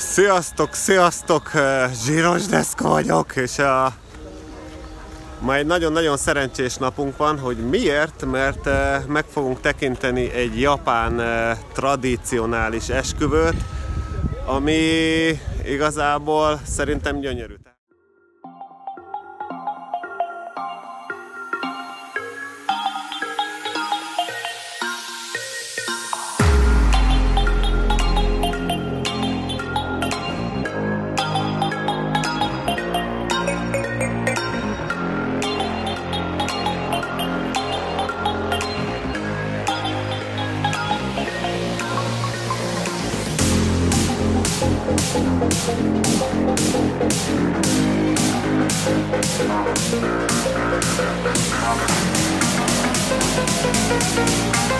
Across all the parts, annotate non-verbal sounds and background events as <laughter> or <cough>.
Sziasztok, sziasztok! Zsíros Deszka vagyok, és a... ma egy nagyon-nagyon szerencsés napunk van, hogy miért? Mert meg fogunk tekinteni egy japán tradicionális esküvőt, ami igazából szerintem gyönyörű. Thank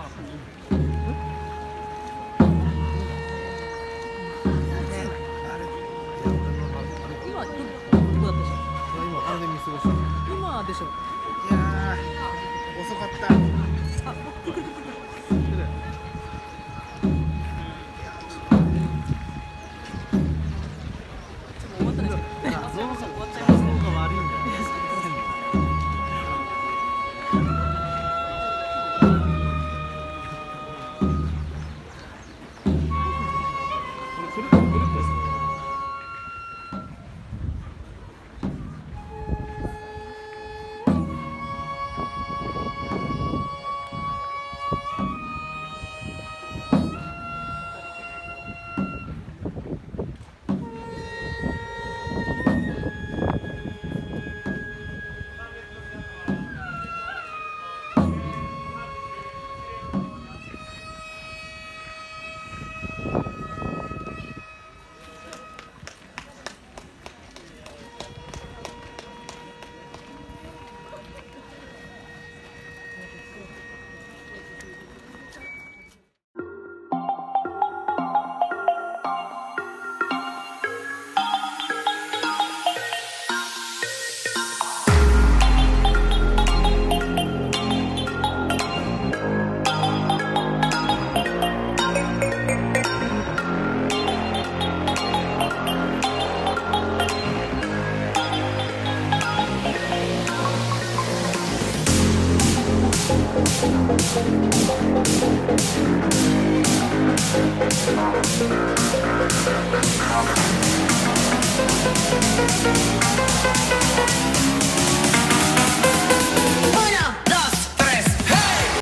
off.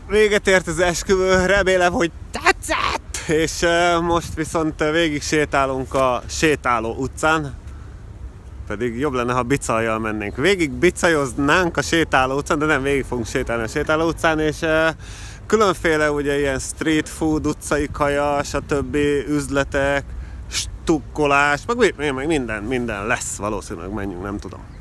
Véget ért az esküvő, remélem, hogy tetszett! És most viszont végig sétálunk a sétáló utcán, pedig jobb lenne, ha bicajjal mennénk. Végig bicajoznánk a sétáló utcán, de nem végig fogunk sétálni a sétáló utcán, és különféle ugye ilyen street food, utcai kaja, stb. üzletek, stukkolás, meg, meg minden, minden lesz valószínűleg, menjünk, nem tudom.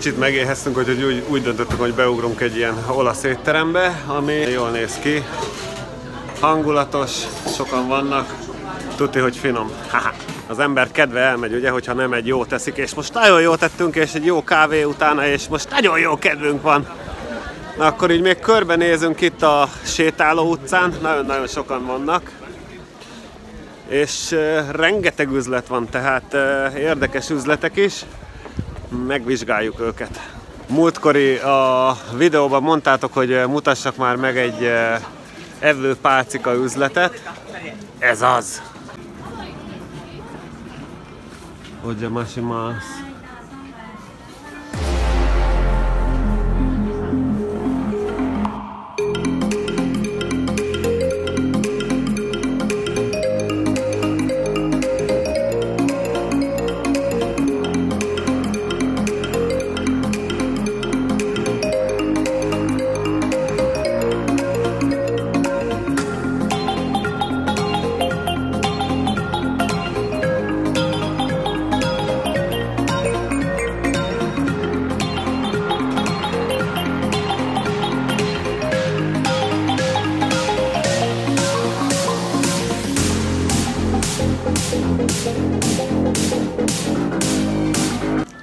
Kicsit megéheztünk, hogy úgy, úgy döntöttük, hogy beugrunk egy ilyen olasz étterembe, ami jól néz ki. Hangulatos, sokan vannak, tudti, hogy finom. Haha. Az ember kedve elmegy, ugye, hogyha nem egy jó teszik, és most nagyon jó tettünk, és egy jó kávé utána, és most nagyon jó kedvünk van. Na akkor így még körbenézünk itt a sétáló utcán, nagyon-nagyon sokan vannak. És uh, rengeteg üzlet van, tehát uh, érdekes üzletek is megvizsgáljuk őket. Múltkori a videóban mondtátok, hogy mutassak már meg egy eh, evő pálcika üzletet. Ez az! Hogy a mász.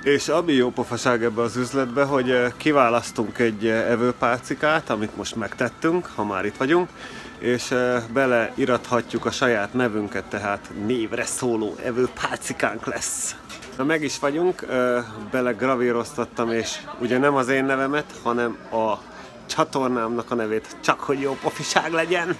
És ami jó pofaság ebbe az üzletbe, hogy eh, kiválasztunk egy eh, evőpálcikát, amit most megtettünk, ha már itt vagyunk, és eh, beleirathatjuk a saját nevünket, tehát névre szóló evőpálcikánk lesz. Na meg is vagyunk, bele gravíroztattam, és ugye nem az én nevemet, hanem a csatornámnak a nevét, csak hogy jó pofiság legyen.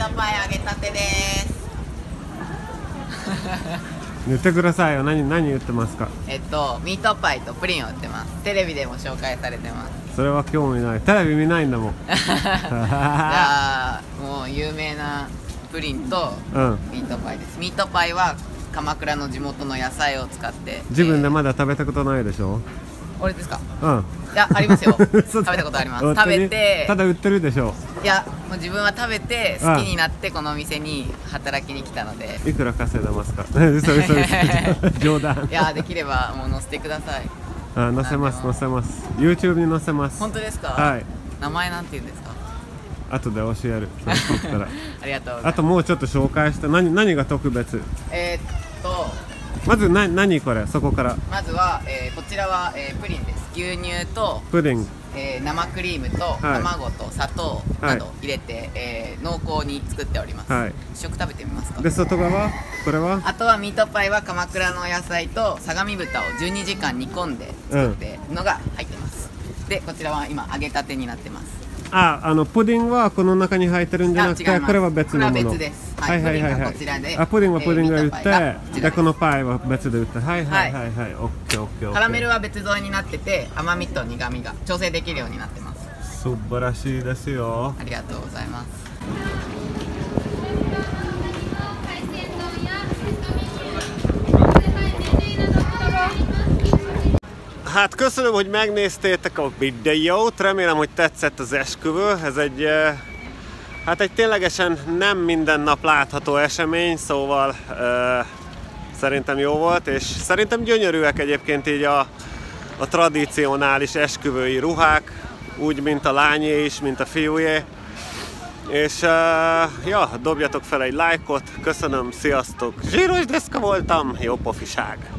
ートパイ揚げたてです。<laughs> 言ってくださいよ。何何言ってますか？えっとミートパイとプリンを売ってます。テレビでも紹介されてます。それは興味ない。テレビ見ないんだもん。<laughs> <laughs> じゃあもう有名なプリンとうん。ミートパイです。ミートパイは鎌倉の地元の野菜を使って。自分でえーまだ食べたことないでしょ？俺ですか？うん。いやありますよ。<laughs> 食べたことあります。食べて。ただ売ってるでしょいやもう自分は食べて好きになってこのお店に働きに来たので。いくら稼いでますか？嘘嘘嘘冗談。いやできればもう載せてください。あ載せます載せます。YouTube に載せます。本当ですか？はい。名前なんて言うんですか？後で教える。<laughs> ありがとうあともうちょっと紹介して何何が特別？えまずな何これそこから。まずは、えーこちらは、えープリンです。牛乳と、プディン。グえー生クリームとい。卵と砂糖など入れて、えー濃厚に作っております、はい。試食食べてみますか？で外側？これは？あとはミートパイは鎌倉の野菜と相模豚を12時間煮込んで作ってるのが入ってます、でこちらは今揚げたてになってます。ああのプディングはこの中に入ってるんじゃなくてこれは別のもの。これは別ですははいいはいはい。プディングははいこちらで。あプディングはプディングで売ってらでこのパイは別で売ってはいはいははい。はい。オッケーオッケーオッケー。カラメルは別添えになってて甘みと苦みが調整できるようになってます。素晴らしいですよ。ありがとうございます Hát köszönöm, hogy megnéztétek a videót, remélem, hogy tetszett az esküvő. Ez egy, eh, hát egy ténylegesen nem minden nap látható esemény, szóval uh, szerintem jó volt, és szerintem gyönyörűek egyébként így a, a tradicionális esküvői ruhák, úgy, mint a lányé is, mint a fiújé. És uh, ja, dobjatok fel egy lájkot, köszönöm, sziasztok! Zsíros deszka voltam, jó pofiság!